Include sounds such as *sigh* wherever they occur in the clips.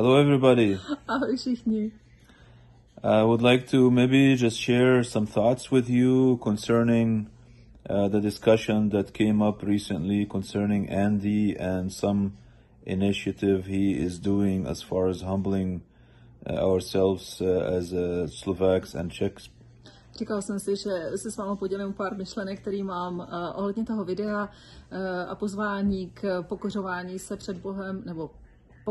Hello, everybody. *laughs* Ahoj všichni. I would like to maybe just share some thoughts with you concerning uh, the discussion that came up recently concerning Andy and some initiative he is doing as far as humbling uh, ourselves uh, as uh, Slovaks and Czechs. Říkal jsem si, že se s vámi podělím pár myšlenek, který mám uh, ohledně toho videa uh, a pozvání k pokořování se před Bohem, nebo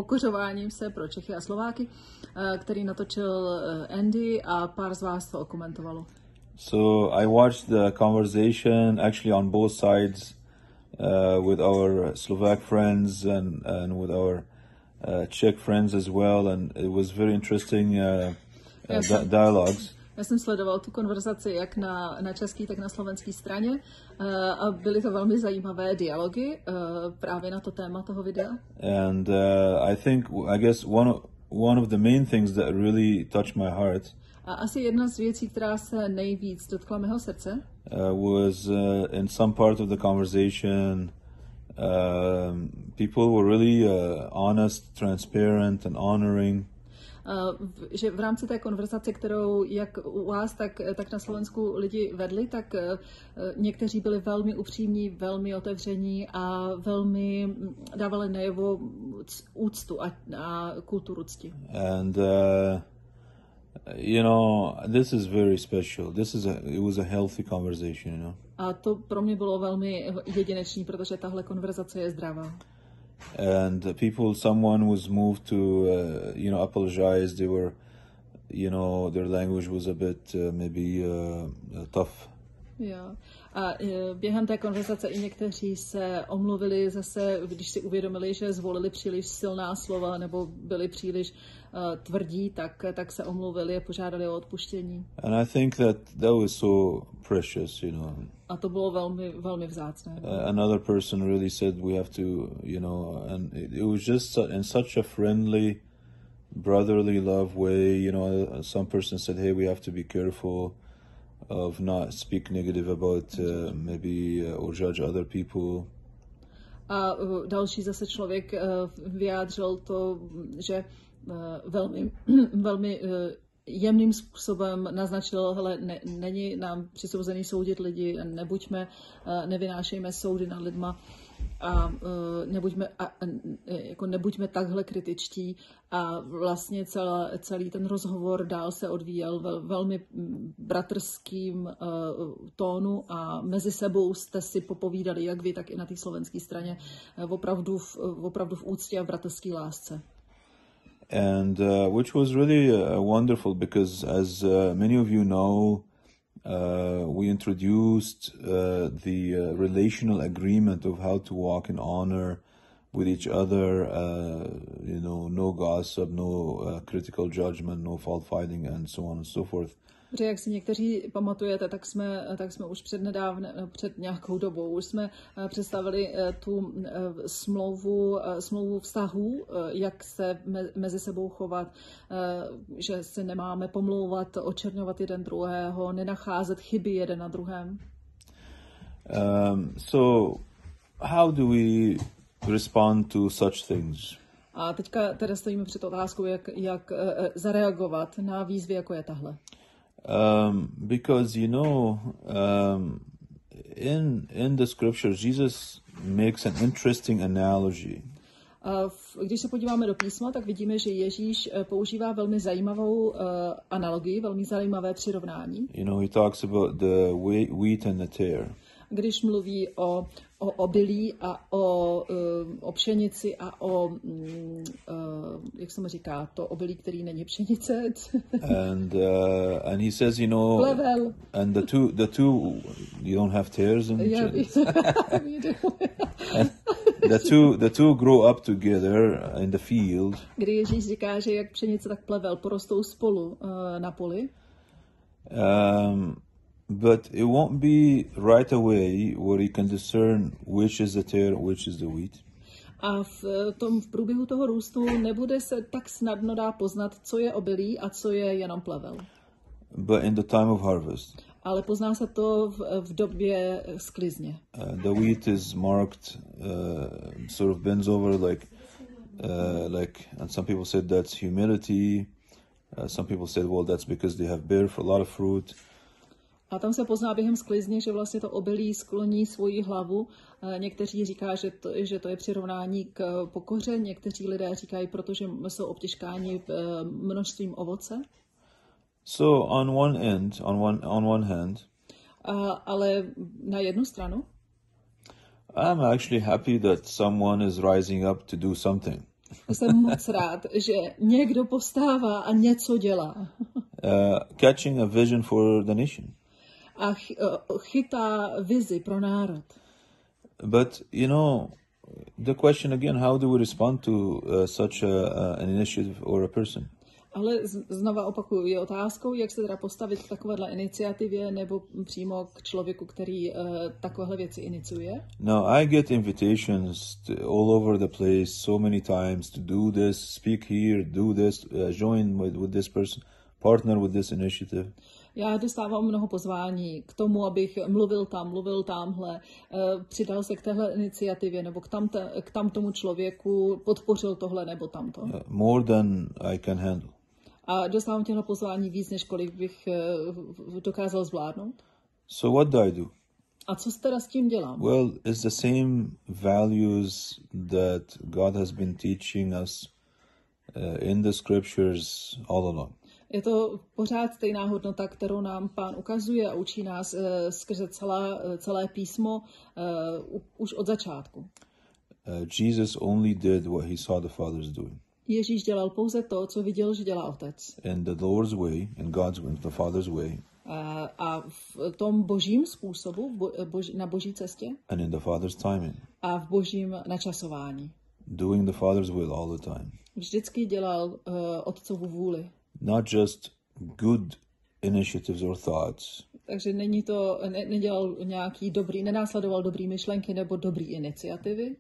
pokořováním se pro Čechy a Slováky, uh, který natočil uh, Andy a pár z vás to okomentovalo. So I watched the conversation actually on both sides uh, with our Slovak friends and, and with our uh, Czech friends as well, and it was very interesting uh, Yes. di- dialogues. Já jsem sledoval tu konverzaci jak na, na české, tak na slovenské straně uh, a byly to velmi zajímavé dialogy uh, právě na to téma toho videa. And uh, I think, I guess one of, one of the main things that really touched my heart A asi jedna z věcí, která se nejvíc dotkla mého srdce, uh, was uh, in some part of the conversation, um, people were really uh, honest, transparent, and honoring. V- že v rámci té konverzace, kterou jak u vás, tak, tak na Slovensku lidi vedli, tak uh, někteří byli velmi upřímní, velmi otevření a velmi mm, dávali najevo úctu a, a kulturu cti. and uh, you know this is very special this is a it was a healthy conversation you know A to pro mě bylo velmi jedinečný, protože tahle konverzace je zdravá. And people someone was moved to uh, you know apologize they were you know their language was a bit uh, maybe uh, tough Jo. A e, během té konverzace i někteří se omluvili zase, když si uvědomili, že zvolili příliš silná slova nebo byli příliš uh, tvrdí, tak, tak se omluvili a požádali o odpuštění. and i think that that was so precious you know A to bylo velmi, velmi vzácné. uh, another person really said we have to you know and it, it was just in such a friendly brotherly love way you know uh, some person said hey we have to be careful of not speak negative about uh, maybe uh, or judge other people A uh, další zase člověk uh, vyjádřil to, že velmi, *clears throat* velmi uh, jemným způsobem naznačil, hele, ne, není nám přisouzený soudit lidi, nebuďme, uh, nevynášejme soudy nad lidma a nebuďme, a, jako nebuďme takhle kritičtí a vlastně celá, celý ten rozhovor dál se odvíjel ve velmi mm, bratrským uh, tónu a mezi sebou jste si popovídali, jak vy, tak i na té slovenské straně, opravdu v, opravdu v úctě a v bratrské lásce. And uh, which was really uh, wonderful because as uh, many of you know uh, we introduced uh, the uh, relational agreement of how to walk in honor with each other uh, you know no gossip no critical judgment no fault finding and so on and so forth Protože jak si někteří pamatujete, tak jsme, tak jsme už před nedávne, před nějakou dobou, už jsme eh, představili eh, tu eh, smlouvu, smlouvu vztahů, jak se me, mezi sebou chovat, že si nemáme pomlouvat, očerňovat jeden druhého, nenacházet chyby jeden na druhém. um, so how do we respond to such things A teďka teda stojíme před otázkou, jak, jak zareagovat na výzvy, jako je tahle. Um, because you know um, in in the scriptures jesus makes an interesting analogy. Když se podíváme do písma, tak vidíme, že Ježíš eh, používá velmi zajímavou eh, analogii, velmi zajímavé přirovnání, you know he talks about the wheat and the tare když mluví o, o obilí a o, eh, o pšenici a o, mm, eh, jak se mu říká, to obilí, který není pšenice, *laughs* and uh, and he says you know plevel. and the two the two you don't have tares in vím. the two the two grow up together in the field Kdy Ježíš říká, že jak pšenice, tak plevel porostou spolu eh, na poli, um, but it won't be right away where you can discern which is the tare which is the wheat A v tom v průběhu toho růstu nebude se tak snadno dá poznat, co je obilí a co je jenom plevel. but in the time of harvest Ale pozná se to v, v době sklizně. uh, the wheat is marked uh, sort of bends over like Uh, like, and some people said that's humility. Uh, some people said, well, that's because they have bear for a lot of fruit. A tam se pozná během sklizně, že vlastně to obilí skloní svoji hlavu. Eh, Někteří říkají, že to, že to je přirovnání k pokoře, někteří lidé říkají, protože jsou obtěžkáni eh, množstvím ovoce. So on one end, on one on one hand, A, ale na jednu stranu I'm actually happy that someone is rising up to do something. jsem moc *laughs* rád, že někdo povstává a něco dělá. Uh, catching a vision for the nation. A eh, chytá vizi pro národ. But you know, the question again: How do we respond to uh, such a, uh, an initiative or a person? Ale znova opakuju, je otázkou, jak se teda postavit k takovéhle iniciativě nebo přímo k člověku, který uh, takovéhle věci iniciuje. Now I get invitations to, all over the place so many times to do this, speak here, do this, uh, join with, with this person, partner with this initiative. Já dostávám mnoho pozvání k tomu, abych mluvil tam, mluvil tamhle, eh, přidal se k téhle iniciativě nebo k, tam, k tam tomu člověku, podpořil tohle nebo tamto. Uh, more than I can handle. A dostávám těchto pozvání víc, než kolik bych eh, dokázal zvládnout. So what do I do? A co teda s tím dělám? Well, it's the same values that God has been teaching us uh, in the scriptures all along. Je to pořád stejná hodnota, kterou nám pán ukazuje a učí nás eh, skrze celá, eh, celé písmo eh, už od začátku. Jesus only did what he saw the fathers doing. Ježíš dělal pouze to, co viděl, že dělá otec. In the Lord's way, in God's way, the Father's way, A, a v tom božím způsobu, bo, bož, na boží cestě and in the Father's timing, a v božím načasování. doing the Father's will all the time. Vždycky dělal uh, otcovu vůli. Not just good initiatives or thoughts, Takže není to, ne, nedělal nějaký dobrý, nenásledoval dobrý myšlenky nebo dobrý iniciativy,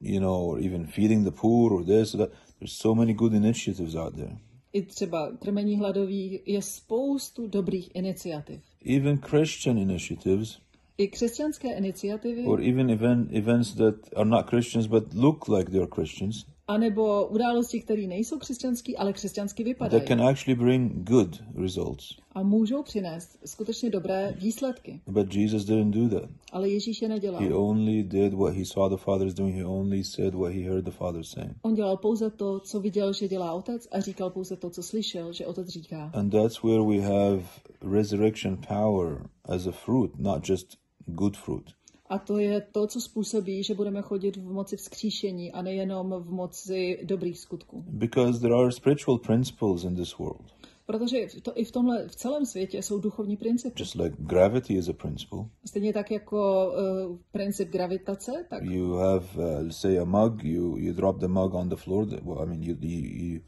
you know, or even feeding the poor or this or that. There's so many good initiatives out there. i třeba krmení hladových, je spoustu dobrých iniciativ. Even Christian initiatives I křesťanské iniciativy, or even event, events that are not Christians but look like they're Christians anebo události, které nejsou křesťanský, ale křesťansky that vypadají can actually bring good results. a můžou přinést skutečně dobré výsledky. But Jesus didn't do that. Ale Ježíš je nedělal. He only did what he saw the fathers doing. He only said what he heard the father saying. On dělal pouze to, co viděl, že dělá otec a říkal pouze to, co slyšel, že otec říká. And that's where we have resurrection power as a fruit, not just good fruit. A to je to, co způsobí, že budeme chodit v moci vzkříšení a nejenom v moci dobrých skutků. Because there are spiritual principles in this world. Protože to, i v tomhle, v celém světě jsou duchovní principy. Just like gravity is a principle. Stejně tak jako uh, princip gravitace, tak You have, uh, let's say, a mug. You you drop the mug on the floor. Well, I mean, you you,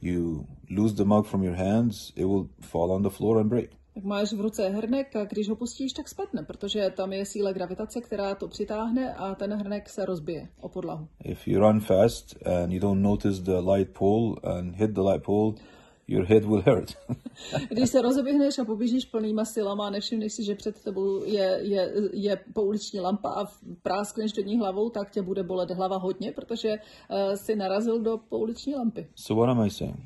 you lose the mug from your hands. It will fall on the floor and break. Tak máš v ruce hrnek a když ho pustíš, tak spadne, protože tam je síla gravitace, která to přitáhne a ten hrnek se rozbije o podlahu. If you run fast and you don't notice the light pole and hit the light pole, your head will hurt. *laughs* Když se rozeběhneš a poběžíš plnýma silama a nevšimneš si, že před tebou je, je, je pouliční lampa a práskneš do ní hlavou, tak tě bude bolet hlava hodně, protože uh, si narazil do pouliční lampy. so what am I saying?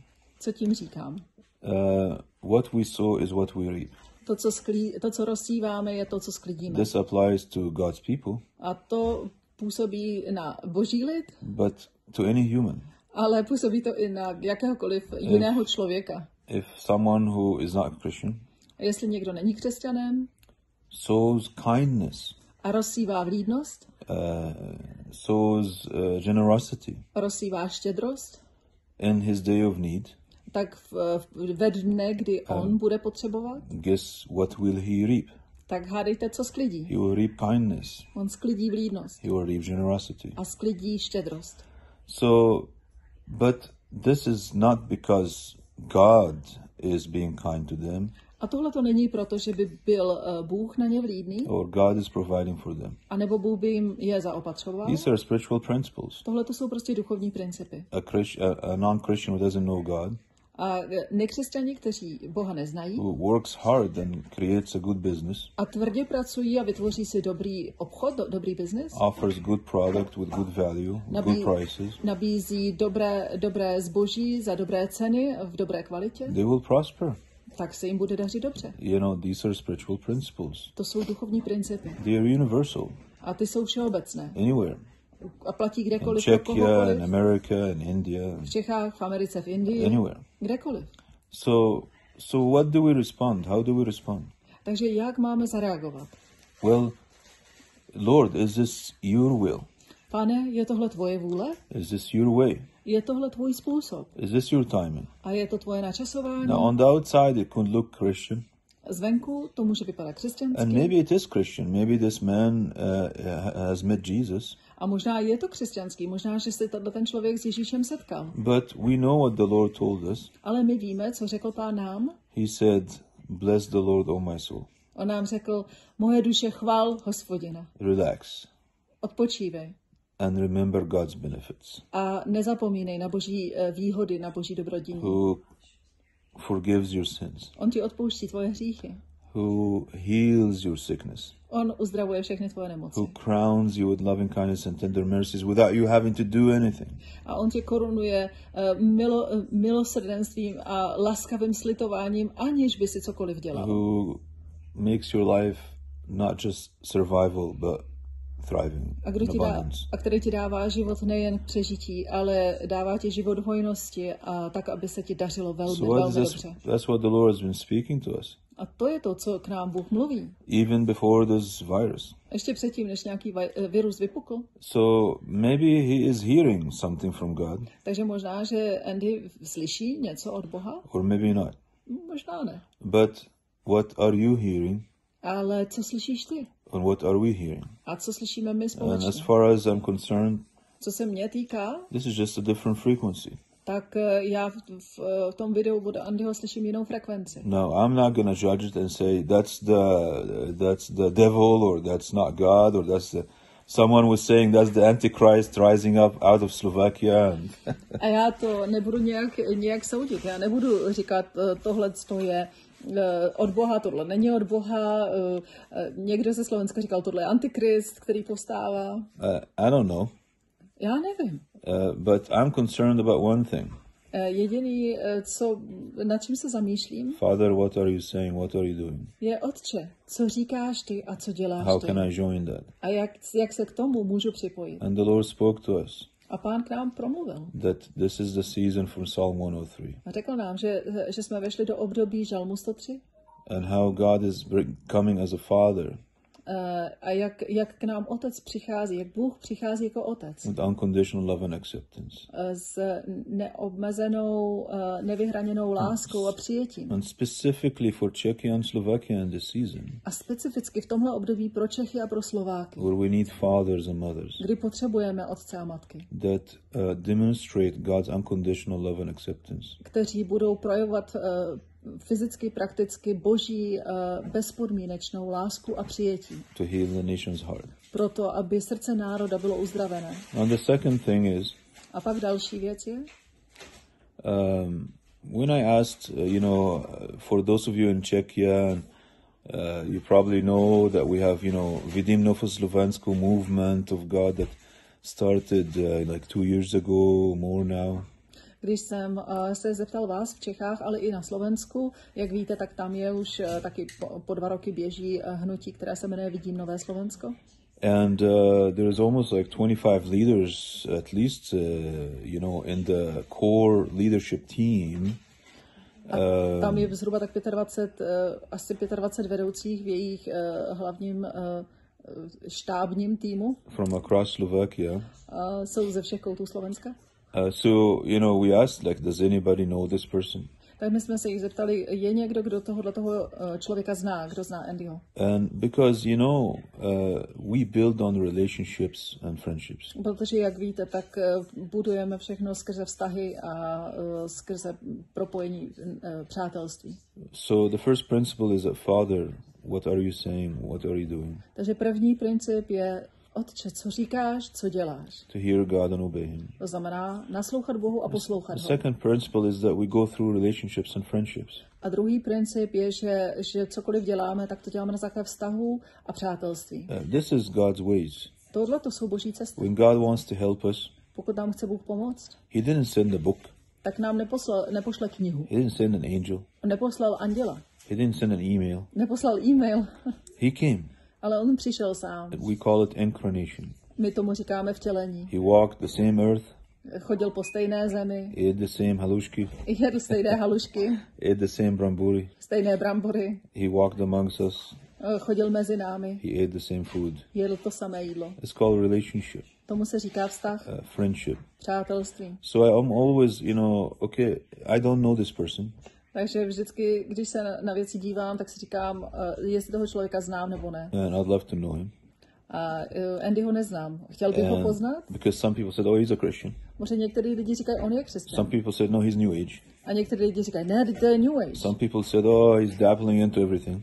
Co tím říkám? Uh, what we sow is what we reap. To, co, sklí, to, co rozsíváme, je to, co sklidíme. This applies to God's people, A to působí na boží lid, but to any human. ale působí to i na jakéhokoliv jiného člověka. If someone who is not a Christian Jestli někdo není křesťanem sows kindness, a rozsívá vlídnost, uh, sows uh, generosity rozsívá štědrost, in his day of need, tak v, v, ve dne, kdy on bude potřebovat, guess what will he reap? tak hádejte, co sklidí. He will reap kindness. On sklidí vlídnost He will reap generosity. a sklidí štědrost. So, but this is not because God is being kind to them A tohle to není proto, že by byl uh, Bůh na ně vlídný, or God is providing for them. anebo Bůh by jim je zaopatřoval. These are spiritual principles. Tohle to jsou prostě duchovní principy. A, Christ, a, a non-Christian who doesn't know God A eh, nekřesťani, kteří Boha neznají who works hard and creates a good business, a tvrdě pracují a vytvoří si dobrý obchod, do, dobrý biznis, offers good product with good value, with good Nabí- prices, nabízí dobré, dobré zboží za dobré ceny v dobré kvalitě, they will prosper. tak se jim bude dařit dobře. You know, these are spiritual principles. To jsou duchovní principy. They are universal, A ty jsou všeobecné. anywhere. A platí In kdekoliv pro Czechia, in. America, in India, V Čechách, v Americe, v Indii, anywhere. kdekoliv. So, so what do we respond? How do we respond? Takže jak máme zareagovat? Well, Lord, is this your will? Pane, je tohle tvoje vůle? Is this your way? Je tohle tvůj způsob? Is this your timing? A je to tvoje načasování? Now, on the outside, it could look Christian, Zvenku to může vypadat and křesťansky. maybe it is Christian. Maybe this man uh, has met Jesus, A možná je to křesťanský, možná, že se tenhle ten člověk s Ježíšem setkal. but we know what the Lord told us. Ale my víme, co řekl pán nám. He said, "Bless the Lord, O my soul. On nám řekl, moje duše chvál hospodina. Relax Odpočívej. and remember God's benefits, A nezapomínej na boží eh, výhody, na boží dobrodiní. who forgives your sins, On ti odpouští tvoje hříchy. Who heals your sickness, On uzdravuje všechny tvoje nemoci. who crowns you with loving kindness and tender mercies without you having to do anything." A on tě korunuje eh, milo, eh, milosrdenstvím a laskavým slitováním, aniž by si cokoliv dělal. who makes your life not just survival but thriving A, kdo ti dá, a který ti dává život nejen k přežití, ale dává ti život hojnosti a tak, aby se ti dařilo velmi, So velmi this? dobře. That's what the Lord has been speaking to us, A to je to, co k nám Bůh mluví. even before this virus. Ještě předtím, než nějaký eh, virus vypukl. So maybe he is hearing something from God, Takže možná, že Andy slyší něco od Boha, or maybe not. možná ne. But what are you hearing, Ale co slyšíš ty? and what are we hearing? A co slyšíme my And as společně? far as I'm concerned, Co se mě týká, this is just a different frequency. Tak eh, já v, v, eh, v tom videu od Andyho slyším jinou frekvenci. No, I'm not gonna judge it and say that's the that's the devil or that's not God or that's the someone was saying that's the Antichrist rising up out of Slovakia and *laughs* A já to nebudu nějak, nějak soudit. Já nebudu říkat, eh, tohle to je od Boha, tohle není od Boha. Někdo ze Slovenska říkal, tohle je antikrist, který povstává. uh, I don't know. Já nevím. Uh, but I'm concerned about one thing. Eh, Jediný, eh, co, nad čím se zamýšlím, Father, what are you saying? What are you doing? je Otče, co říkáš ty a co děláš How ty. can I join that? A jak, jak se k tomu můžu připojit. And the Lord spoke to us A pán k nám promluvil. that this is the season from Psalm 103 A řekl nám, že, že jsme vešli do období Žalmu 103 and how God is coming as a father a jak, jak k nám otec přichází, jak Bůh přichází jako otec. with unconditional love and acceptance. Eh, s neobmezenou, eh, nevyhraněnou láskou a přijetím. And specifically for Czechia and Slovakia in this season, A specificky v tomhle období pro Čechy a pro Slováky, where we need fathers and mothers kdy potřebujeme otce a matky, that uh, demonstrate God's unconditional love and acceptance. kteří budou projevovat eh, fyzicky, prakticky boží eh, bezpodmínečnou lásku a přijetí. to heal the nation's heart. Proto, aby srdce národa bylo uzdravené. And the second thing is, A pak další věc je, um, when I asked, uh, you know, for those of you in Czechia, uh, you probably know that we have, you know, Vidim Novoslovensku movement of God that started uh, like two years ago, more now. Když jsem uh, se zeptal vás v Čechách, ale i na Slovensku, jak víte, tak tam je už uh, taky po, po dva roky běží uh, hnutí, které se jmenuje Vidím Nové Slovensko. And uh, there's almost like 25 leaders, at least, uh, you know, in the core leadership team. A tam je zhruba tak 25, uh, asi 25 vedoucích v jejich uh, hlavním uh, štábním týmu. from across Slovakia. Uh, jsou ze všech koutů Slovenska. Uh, so, you know, we asked, like, does anybody know this person? Tak my jsme se jich zeptali, je někdo, kdo tohohle toho uh, člověka zná, kdo zná Andyho? And because, you know, uh, we build on relationships and friendships. Protože, jak víte, tak uh, budujeme všechno skrze vztahy a uh, skrze propojení uh, přátelství. So the first principle is that, Father, what are you saying? What are you doing? Takže první princip je, Otče, co říkáš, co děláš? to hear God and obey Him. To znamená naslouchat Bohu a poslouchat The ho. second principle is that we go through relationships and friendships. A druhý princip je, že, že cokoliv děláme, tak to děláme na základě vztahu a přátelství. Uh, this is God's ways. Tohle to jsou boží cesty. When God wants to help us, Pokud nám chce Bůh pomoct, He didn't send a book, tak nám neposlal, nepošle knihu, He didn't send an angel, neposlal anděla, He didn't send an email. neposlal e-mail, *laughs* He came. Ale on přišel sám. We call it incarnation. My tomu říkáme vtělení. He walked the same earth, Chodil po stejné zemi, ate the same halushki, jedl stejné *laughs* halušky, ate the same bramburi. stejné brambory, He walked amongst us. eh, chodil mezi námi, He ate the same food. jedl to samé jídlo. It's called relationship, Tomu se říká vztah, uh, friendship. přátelství. So I'm always, you know, okay, I don't know this person. Takže vždycky, když se na- na věci dívám, tak si říkám, eh, jestli toho člověka znám nebo ne. and I'd love to know him. A eh, Andy ho neznám. Chtěl bych ho poznat? because some people said, oh, he's a Christian. Možná některý lidi říkají, on je křesťan. Some people said, no, he's New Age. A některý lidi říkají, ne, to je New Age. Some people said, oh, he's dabbling into everything.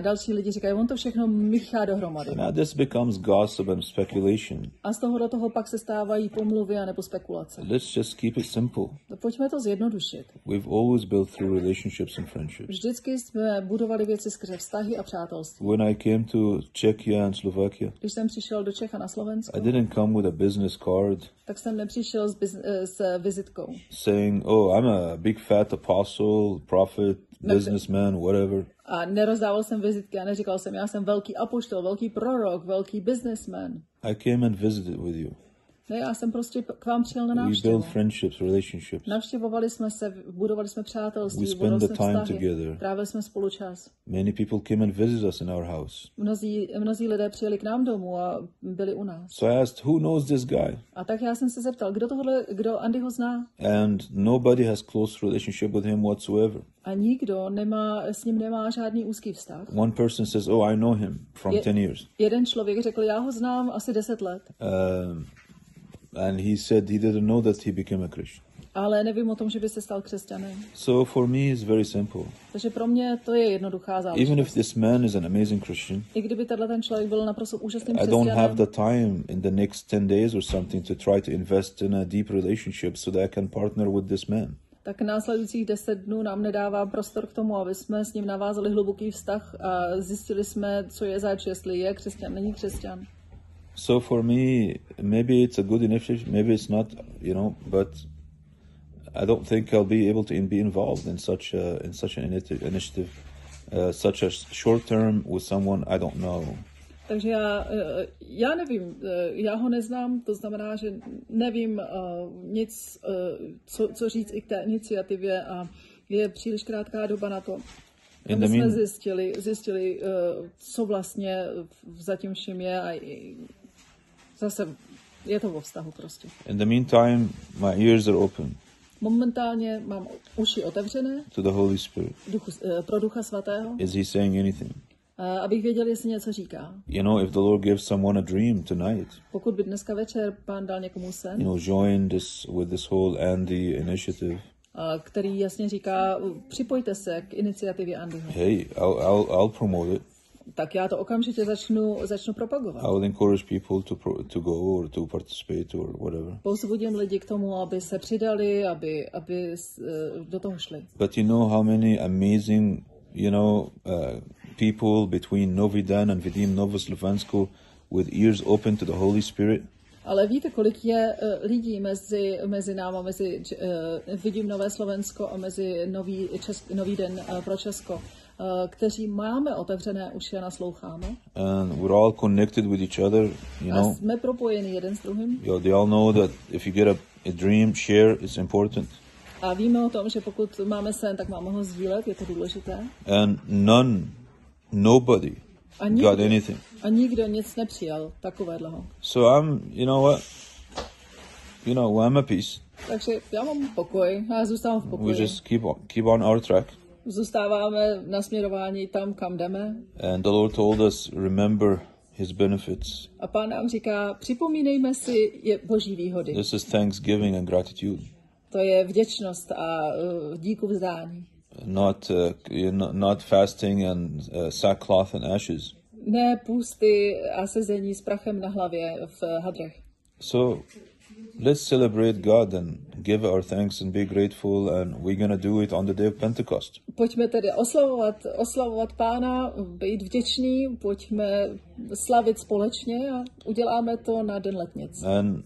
Další lidi říkají, on to všechno míchá dohromady. Now this becomes gossip and speculation. A z toho do toho pak se stávají pomluvy a nebo spekulace. Let's just keep it simple. No, Pojďme to zjednodušit. We've always built through relationships and friendships. Vždycky jsme budovali věci skrze vztahy a přátelství. When I came to Czechia and Slovakia, Když jsem přišel do Čech a na Slovensko, I didn't come with a business card tak jsem nepřišel s, biz- eh, s vizitkou. saying, oh, I'm a big fat apostle, prophet, businessman, whatever. A nerozdával jsem vizitky a neříkal jsem, já jsem velký apoštol, velký prorok, velký businessman. I came and visited with you. Ne, já jsem prostě k vám přijel na We návštěvu. built friendships, relationships. Navštěvovali jsme se, budovali jsme přátelství, We spend jsme the time vztahy, together. trávili jsme spolu čas. Many people came and visited us in our house. Mnozí, mnozí lidé přijeli k nám domů a byli u nás. So I asked, who knows this guy? A tak já jsem se zeptal, kdo tohle, kdo Andy ho zná? And nobody has close relationship with him whatsoever. A nikdo nemá, s ním nemá žádný úzký vztah. One person says, oh, I know him from Je- 10 years. Jeden člověk řekl, já ho znám asi 10 let, Um, and he said he didn't know that he became a Christian. ale nevím o tom, že by se stal křesťanem. So for me, it's very simple. Takže pro mě to je jednoduchá záležitost. Even if this man is an amazing Christian, I kdyby tenhle ten člověk byl naprosto úžasným I don't have the time in the next 10 days or something to try to invest in a deep relationship so that I can partner with this man. tak následujících deset dnů nám nedává prostor k tomu, aby jsme s ním navázali hluboký vztah a zjistili jsme, co je zač, jestli je křesťan, není křesťan. So for me, maybe it's a good initiative, maybe it's not, you know, but I don't think I'll be able to be involved in such a, in such an initi- initiative, uh, such a short term with someone I don't know. Takže já, eh, já nevím, eh, já ho neznám, to znamená, že nevím eh, nic, co, co říct i k té iniciativě a je příliš krátká doba na to, In aby jsme zjistili, zjistili, co vlastně za tím vším je a zase je to o vztahu prostě. In the meantime, my ears are open Momentálně mám uši otevřené to the Holy Spirit. duchu, eh, pro Ducha Svatého, Is He saying anything? eh, abych věděl, jestli něco říká. You know, if the Lord gives someone a dream tonight, Pokud by dneska večer pán dal někomu sen, you know, join this with this whole Andy initiative. a který jasně říká, připojte se k iniciativě Andyho. Hey, I'll, I'll, I'll promote it. Tak já to okamžitě začnu, začnu propagovat. I encourage people to pro, to go or to participate or whatever. Lidi k tomu, aby se přidali, aby, aby eh, do toho šli. But you know how many amazing, you know, uh, people between Novi Dan and Vidim Novoslovensko with ears open to the Holy Spirit? Ale víte, kolik je eh, lidí mezi, mezi náma, mezi uh, Vidím Nové Slovensko a mezi Nový, Česk, Nový den eh, pro Česko, kteří máme otevřené uši a nasloucháme. And we're all connected with each other, you A know. jsme propojeni jeden s druhým. You they all know that if you get a, a dream, share, it's important. A víme o tom, že pokud máme sen, tak máme ho sdílet, je to důležité. And none, nobody A got nikdo, anything. a nikdo nic nepřijal takového. So I'm, you know what? You know, I'm a peace. Takže já mám pokoj, já zůstávám v We pokoji. just keep on, keep on our track. Zůstáváme na směrování tam, kam jdeme. And the Lord told us, remember His benefits. A pán nám říká, připomínejme si je boží výhody. This is thanksgiving and gratitude, To je vděčnost a uh, díku vzdání. not uh, not fasting and uh, sackcloth and ashes. ne půsty a sezení s prachem na hlavě v hadrech. So let's celebrate God and give our thanks and be grateful, and we're going to do it on the day of Pentecost. Pojďme tedy oslavovat, oslavovat Pána, být vděční, pojďme slavit společně a uděláme to na Den letnic. And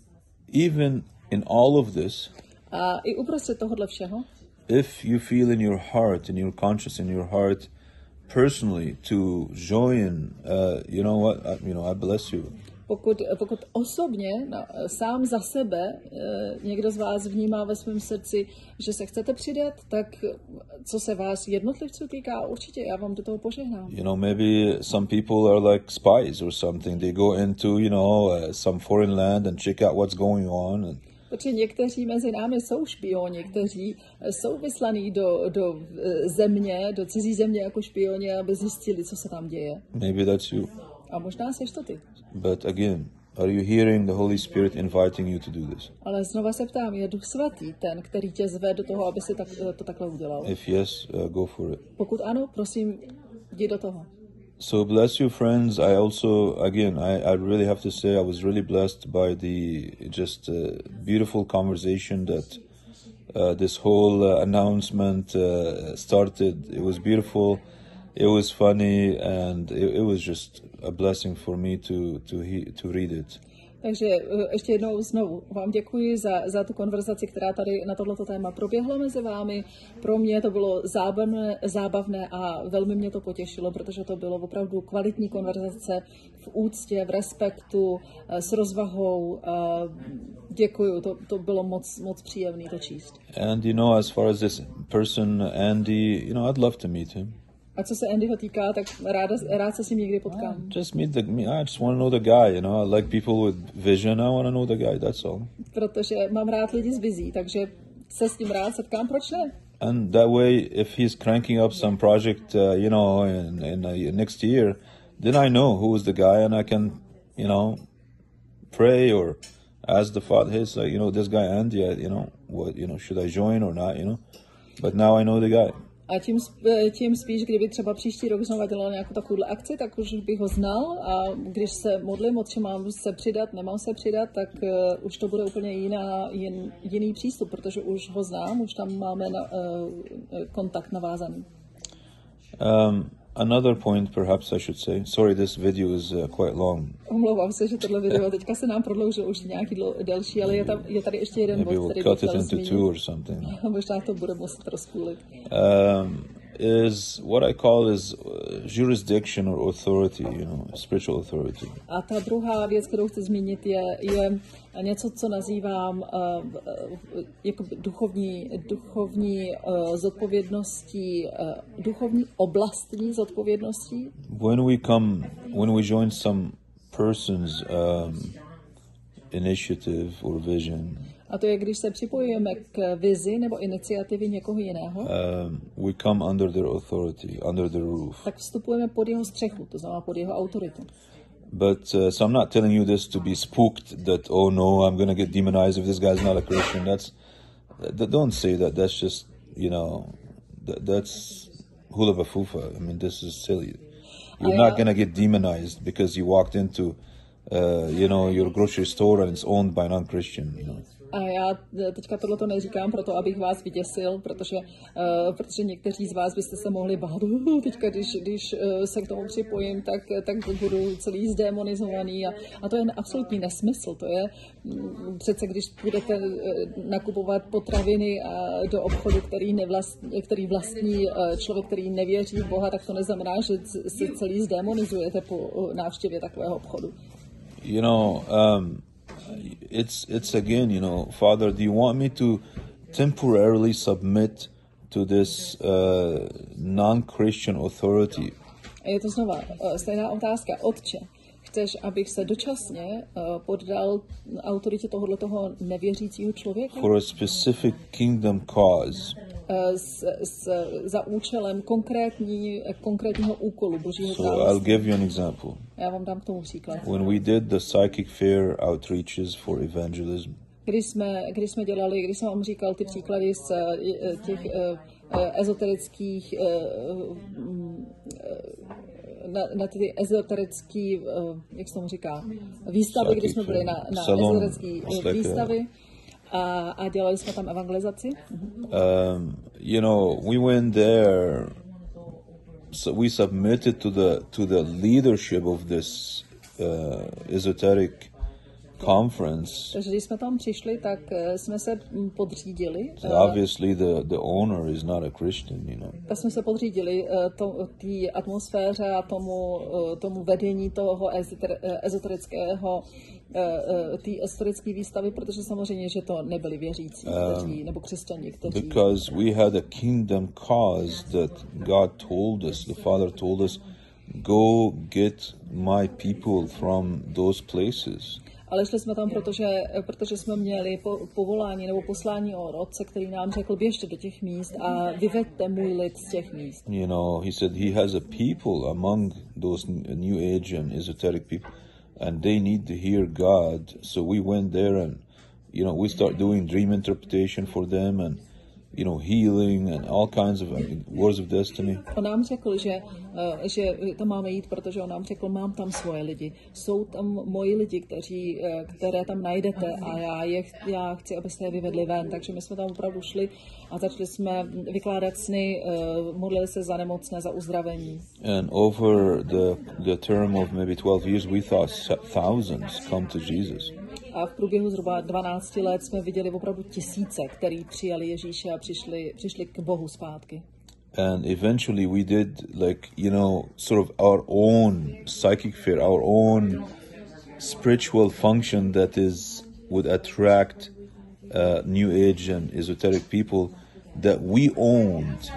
even in all of this, A i uprostřed tohohle všeho, if you feel in your heart, in your conscience, in your heart, personally to join, uh, you know what, I, you know, I bless you. Pokud, pokud osobně, no, sám za sebe, eh, někdo z vás vnímá ve svém srdci, že se chcete přidat, tak co se vás jednotlivců týká, určitě já vám do toho požehnám. You know, maybe some people are like spies or something. They go into, you know, uh, some foreign land and check out what's going on. And, Protože někteří mezi námi jsou špioni, kteří jsou vyslaní do, do eh, země, do cizí země jako špioni, aby zjistili, co se tam děje. maybe that's you. A možná seš to ty. But again, are you hearing the Holy Spirit inviting you to do this? Ale znova se ptám, je Duch Svatý ten, který tě zve do toho, aby si tak, to takhle udělal? If yes, uh, go for it. Pokud ano, prosím, jdi do toho. So bless you, friends. I also, again, I, I really have to say, I was really blessed by the just uh, beautiful conversation that uh, this whole uh, announcement uh, started. It was beautiful. It was funny, and it, it was just a blessing for me to to he, to read it. Takže eh, ještě jednou znovu vám děkuji za, za tu konverzaci, která tady na tohleto téma proběhla mezi vámi. Pro mě to bylo zábavné, zábavné a velmi mě to potěšilo, protože to bylo opravdu kvalitní konverzace v úctě, v respektu, eh, s rozvahou. Eh, Děkuji, to, to bylo moc, moc příjemné to číst. And you know, as far as this person Andy, you know, I'd love to meet him. A co se Andyho týká, tak ráda, rád se s ním někdy potkám. Just meet the. me- I just want to know the guy. You know, I like people with vision. I want to know the guy. That's all. Protože mám rád lidi s vizí, takže se s tím rád setkám, proč ne? And that way, if he's cranking up some project, uh, you know, in, in uh, next year, then I know who is the guy, and I can, you know, pray or ask the Father, hey, so, you know, this guy Andy, you know, what, you know, should I join or not, you know? But now I know the guy. A tím, sp- tím spíš, kdyby třeba příští rok znova dělal nějakou takovou akci, tak už bych ho znal a když se modlím, o mám se přidat, nemám se přidat, tak uh, už to bude úplně jiná, jin, jiný přístup, protože už ho znám, už tam máme na, uh, kontakt navázaný. Um, another point, perhaps I should say. Sorry, this video is uh, quite long. Omlouvám se, že tohle video teďka se nám prodloužilo už nějaký dlo, delší, ale je, tam, je tady ještě jeden Maybe bod, we'll který cut bych it into two or something. *laughs* Možná to bude muset rozpůlit. um, is what I call is uh, jurisdiction or authority, you know, spiritual authority. A ta druhá věc, kterou chci zmínit, je, je něco, co nazývám uh, uh, jako duchovní, duchovní uh, zodpovědností, uh, duchovní oblastní zodpovědností. When we come, when we join some person's um, initiative or vision, A to je, když se připojujeme k vizi nebo iniciativě někoho jiného, um, we come under their authority, under their roof. tak vstupujeme pod jeho střechu, to znamená pod jeho autoritu. But uh, so I'm not telling you this to be spooked that oh no, I'm gonna get demonized if this guy's not a Christian. That's th- don't say that. That's just you know, th- that's hula bafufa. I mean, this is silly. You're I, not uh, gonna get demonized because you walked into, uh, you know, your grocery store and it's owned by a non-Christian. You know. A já eh, teďka tohle to neříkám proto, abych vás vyděsil, protože, uh, protože někteří z vás byste se mohli bát, teďka když, když uh, se k tomu připojím, tak, tak budu celý zdemonizovaný a, a to je absolutní nesmysl. To je mm, přece, když budete nakupovat potraviny uh, do obchodu, který, nevlastní, který vlastní člověk, který nevěří v Boha, tak to neznamená, že se celý zdemonizujete po návštěvě takového obchodu. You know, um, it's it's again, you know, Father, do you want me to temporarily submit to this uh, non-Christian authority? A je to znova stejná otázka. Otče, chceš, abych se dočasně poddal autoritě tohoto toho nevěřícího člověka for a specific kingdom cause. Uh, s, s, za účelem konkrétní, konkrétního úkolu Božího So I'll království? give you an example. Já vám dám k tomu příklad. When we did the psychic fair outreaches for evangelism, Když jsme, když jsme dělali, když jsem vám říkal ty příklady z uh, těch ezoterických na, na ty ezoterické, jak se tomu říká, výstavy, kdy jsme byli na, na ezoterické výstavy a, dělali jsme tam evangelizaci. Um, you know, we went there. So we submitted to the to the leadership of this uh, esoteric conference. Takže když jsme tam přišli, tak eh, jsme se podřídili. Eh, obviously, the the owner is not a Christian. You know. tak jsme se podřídili eh, to- té atmosféře a tomu, tomu vedení toho ezoter- ezoterického té ezoterické výstavy, protože samozřejmě, že to nebyli věřící kteří, nebo křesťani, kteří Because we had a kingdom cause that God told us, the Father told us, go get my people from those places. Ale šli jsme tam, protože, protože jsme měli po, povolání nebo poslání od otce, který nám řekl, běžte do těch míst a vyveďte můj lid z těch míst. You know, he said he has a people among those New Age and esoteric people, and they need to hear God. So we went there and, you know, we start doing dream interpretation for them and, you know, healing and all kinds of I mean, words of destiny. On nám řekl, že, eh, že tam máme jít, protože on nám řekl, mám tam svoje lidi. Jsou tam moji lidi, kteří, eh, které tam najdete a já, je, já chci, abyste je vyvedli ven. Takže my jsme tam opravdu šli a začali jsme vykládat sny, eh, modlili se za nemocné, za uzdravení. And over the the term of maybe 12 years, we thought thousands come to Jesus. A v průběhu zhruba 12 let jsme viděli opravdu tisíce, který přijali Ježíše a přišli, přišli k Bohu zpátky. And eventually, we did like you know, sort of our own psychic fair, our own spiritual function that is would attract uh, New Age and esoteric people that we owned.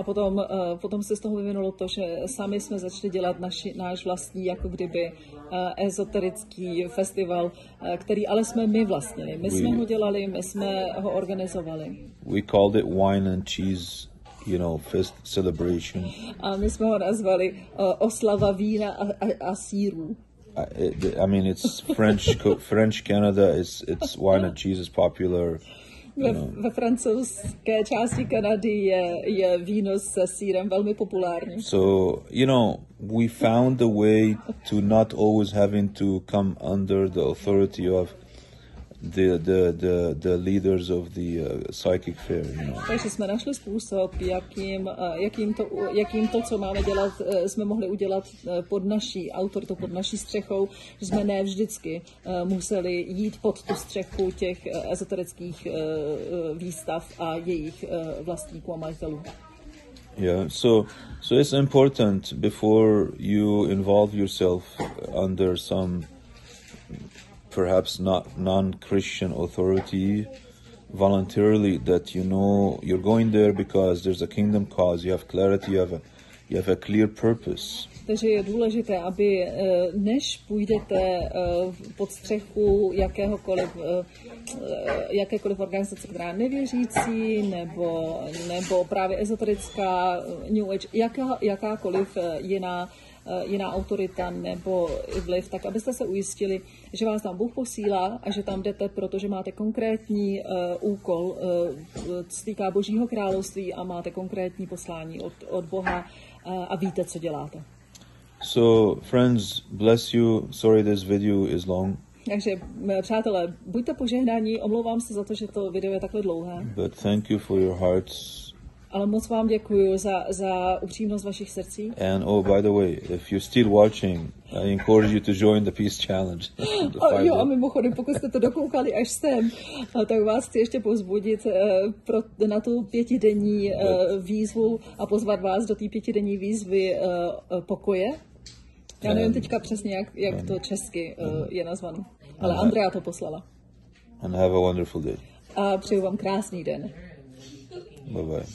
A potom, eh, potom se z toho vyvinulo to, že sami jsme začali dělat naši, náš vlastní, jako kdyby eh, ezoterický festival, eh, který ale jsme my vlastnili. My jsme ho dělali, my jsme ho organizovali. We called it wine and cheese, you know, fest celebration. A my jsme ho nazvali eh, oslava vína a, a, a sírů. I, it, I mean, it's French. French Canada is it's wine and cheese is popular. Ve, ve francouzské části Kanady je, je víno se sírem velmi populární. So you know, we found a way to not always having to come under the authority of the the the, the leaders of the uh, psychic fair. You know. Takže jsme našli způsob, jakým, eh, jakým, to, jakým to, co máme dělat, eh, jsme mohli udělat eh, pod naší autoritou, pod naší střechou, že jsme ne vždycky museli jít pod tu střechu těch ezoterických výstav a jejich vlastníků a majitelů. Yeah. So so it's important before you involve yourself under some perhaps not non-Christian authority voluntarily that you know you're going there because there's a kingdom cause you have clarity you have a you have a clear purpose. Takže je důležité, aby eh, než půjdete eh, pod střechu jakéhokoliv, eh, jakékoliv organizace, která je nevěřící, nebo, nebo právě ezoterická, New Age, jaká, jakákoliv jiná, jiná autorita nebo vliv, tak abyste se ujistili, že vás tam Bůh posílá a že tam jdete, protože máte konkrétní uh, úkol, uh, co se týká Božího království a máte konkrétní poslání od, od Boha a víte, co děláte. so friends bless you. Sorry this video is long. Takže, přátelé, buďte požehnáni, omlouvám se za to, že to video je takhle dlouhé, but thank you for your hearts ale moc vám děkuji za, za upřímnost vašich srdcí. and oh by the way if you're still watching i encourage you to join the peace challenge *laughs* *laughs* The A jo, a mimochodem, pokud jste to dokoukali až sem, tak vás chci ještě pozbudit eh, pro, na tu pětidenní eh, výzvu a pozvat vás do té pětidenní výzvy eh, pokoje. Já nevím teďka přesně, jak, jak to česky eh, je nazvané, ale Andrea to poslala. and have a wonderful day A přeju vám krásný den. Bye bye.